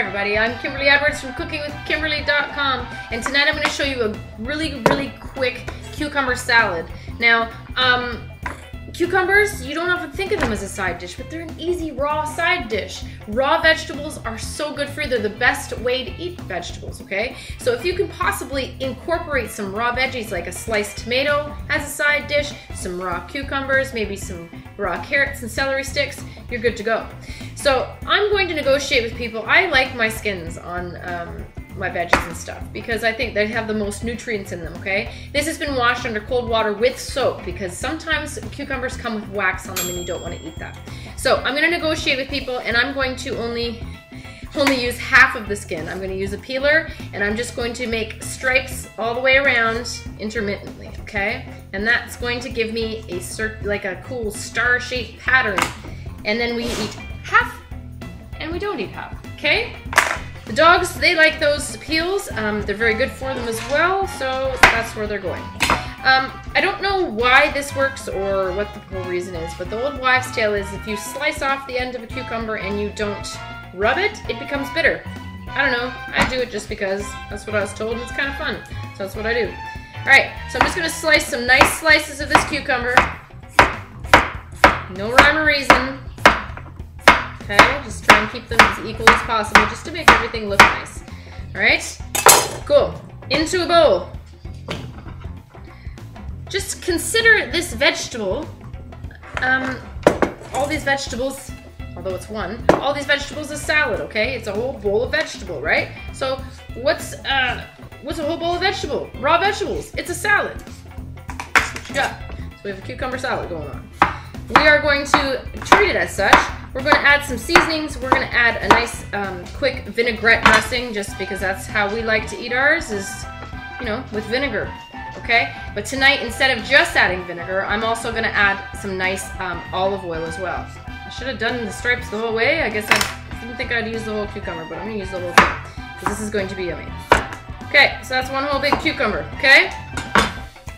Everybody, I'm Kimberly Edwards from cookingwithkimberly.com and tonight I'm going to show you a really, really quick cucumber salad. Now, um, Cucumbers, you don't often think of them as a side dish, but they're an easy raw side dish. Raw vegetables are so good for you. They're the best way to eat vegetables, okay? So if you can possibly incorporate some raw veggies like a sliced tomato as a side dish, some raw cucumbers, maybe some raw carrots and celery sticks, you're good to go. So I'm going to negotiate with people. I like my skins on um, my veggies and stuff because I think they have the most nutrients in them, okay? This has been washed under cold water with soap because sometimes cucumbers come with wax on them and you don't want to eat that. So I'm going to negotiate with people and I'm going to only only use half of the skin. I'm going to use a peeler and I'm just going to make stripes all the way around intermittently, okay? And that's going to give me a like a cool star-shaped pattern. And then we eat half and we don't eat half, okay? The dogs, they like those peels. Um, they're very good for them as well, so that's where they're going. Um, I don't know why this works or what the whole reason is, but the old wives' tale is if you slice off the end of a cucumber and you don't rub it, it becomes bitter. I don't know. I do it just because that's what I was told and it's kind of fun. So that's what I do. Alright, so I'm just going to slice some nice slices of this cucumber. No rhyme or reason. Okay, just try and keep them as equal as possible just to make everything look nice. All right, cool. Into a bowl. Just consider this vegetable, um, all these vegetables, although it's one, all these vegetables is salad, okay? It's a whole bowl of vegetable, right? So what's, uh, what's a whole bowl of vegetable? Raw vegetables. It's a salad. That's what you got. So we have a cucumber salad going on. We are going to treat it as such. We're going to add some seasonings. We're going to add a nice um, quick vinaigrette dressing just because that's how we like to eat ours is, you know, with vinegar. Okay? But tonight, instead of just adding vinegar, I'm also going to add some nice um, olive oil as well. I should have done the stripes the whole way. I guess I didn't think I'd use the whole cucumber, but I'm going to use the whole thing because this is going to be yummy. Okay, so that's one whole big cucumber. Okay?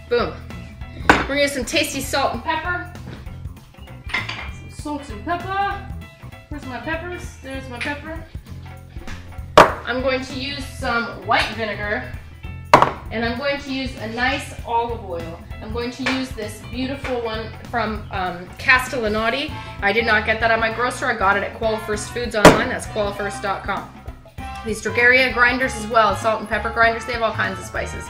Boom. We're going to use some tasty salt and pepper salt and pepper. Where's my peppers? There's my pepper. I'm going to use some white vinegar and I'm going to use a nice olive oil. I'm going to use this beautiful one from um, Castellanoti. I did not get that at my grocer. I got it at Qualifirst Foods online. That's qualifirst.com. These Dragaria grinders as well, salt and pepper grinders. They have all kinds of spices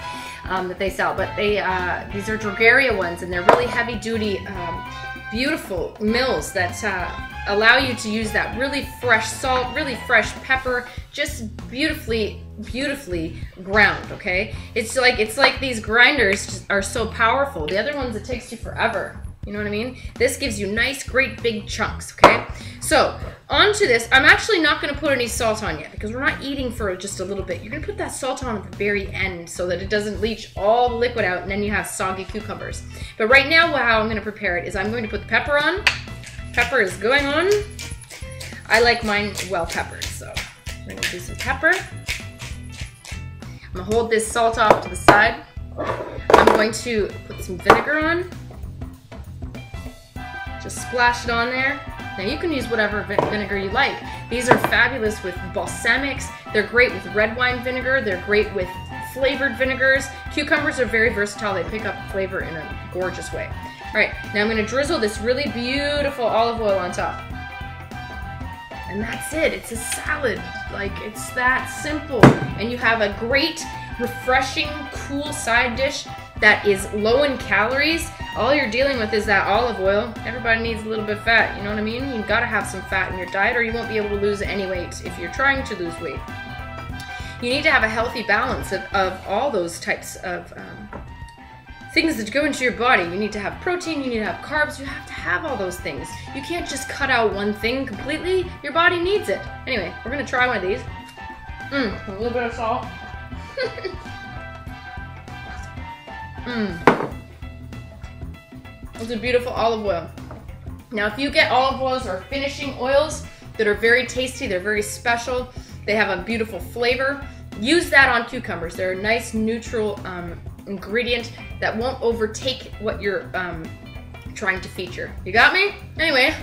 um, that they sell, but they uh, these are Dragaria ones, and they're really heavy duty. Um, beautiful mills that uh, allow you to use that really fresh salt, really fresh pepper, just beautifully, beautifully ground, okay? It's like, it's like these grinders are so powerful. The other ones, it takes you forever. You know what I mean? This gives you nice, great big chunks, okay? So, onto this, I'm actually not gonna put any salt on yet because we're not eating for just a little bit. You're gonna put that salt on at the very end so that it doesn't leach all the liquid out and then you have soggy cucumbers. But right now, how I'm gonna prepare it is I'm going to put the pepper on. Pepper is going on. I like mine well peppered, so I'm gonna do some pepper. I'm gonna hold this salt off to the side. I'm going to put some vinegar on. Just splash it on there. Now you can use whatever vinegar you like. These are fabulous with balsamics. They're great with red wine vinegar. They're great with flavored vinegars. Cucumbers are very versatile. They pick up flavor in a gorgeous way. All right, now I'm gonna drizzle this really beautiful olive oil on top. And that's it, it's a salad. Like, it's that simple. And you have a great, refreshing, cool side dish that is low in calories all you're dealing with is that olive oil. Everybody needs a little bit of fat, you know what I mean? You gotta have some fat in your diet or you won't be able to lose any weight if you're trying to lose weight. You need to have a healthy balance of, of all those types of um, things that go into your body. You need to have protein, you need to have carbs, you have to have all those things. You can't just cut out one thing completely. Your body needs it. Anyway, we're gonna try one of these. Mmm, a little bit of salt. Mmm. It's a beautiful olive oil. Now, if you get olive oils or finishing oils that are very tasty, they're very special, they have a beautiful flavor, use that on cucumbers. They're a nice neutral um, ingredient that won't overtake what you're um, trying to feature. You got me? Anyway,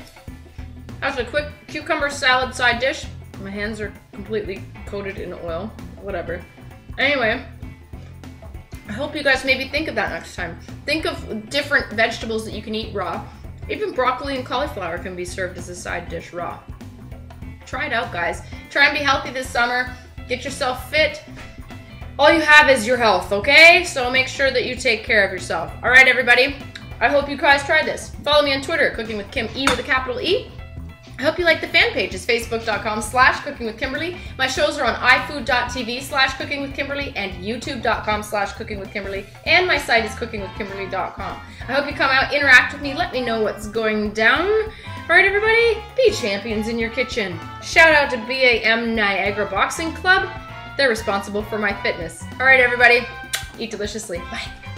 that's a quick cucumber salad side dish. My hands are completely coated in oil. Whatever. Anyway, I hope you guys maybe think of that next time. Think of different vegetables that you can eat raw. Even broccoli and cauliflower can be served as a side dish raw. Try it out, guys. Try and be healthy this summer. Get yourself fit. All you have is your health, okay? So make sure that you take care of yourself. All right, everybody. I hope you guys try this. Follow me on Twitter, Cooking with Kim E with a capital E. I hope you like the fan page. It's facebook.com slash cooking with Kimberly. My shows are on ifood.tv slash cooking with Kimberly and youtube.com slash cooking with Kimberly. And my site is cookingwithkimberly.com. I hope you come out, interact with me, let me know what's going down. All right, everybody, be champions in your kitchen. Shout out to BAM Niagara Boxing Club. They're responsible for my fitness. All right, everybody, eat deliciously. Bye.